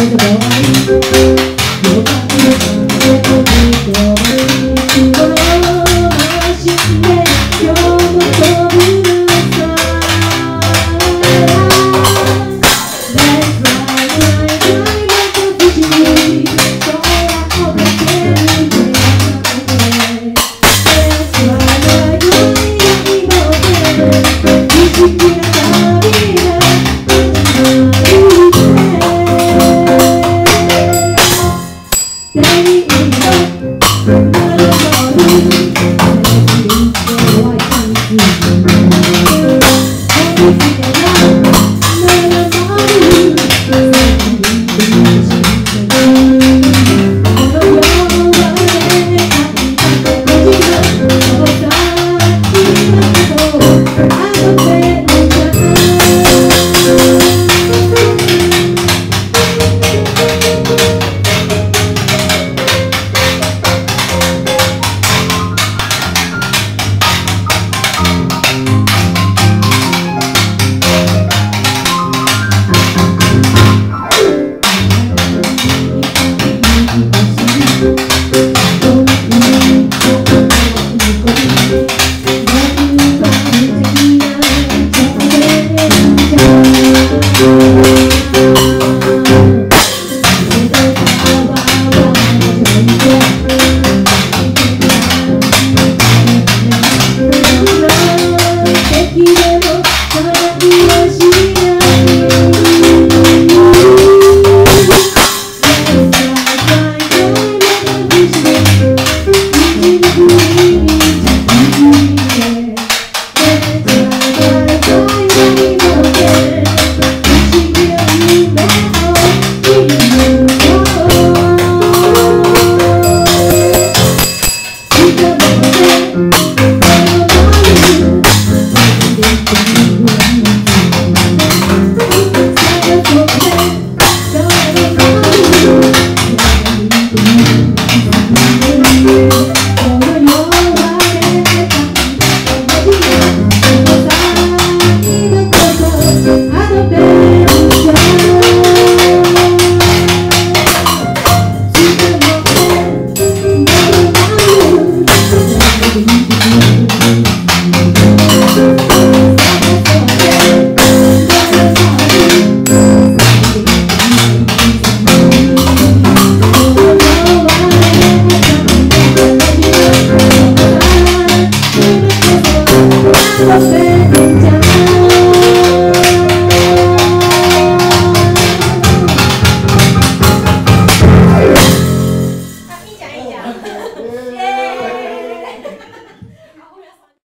Thank you. nothing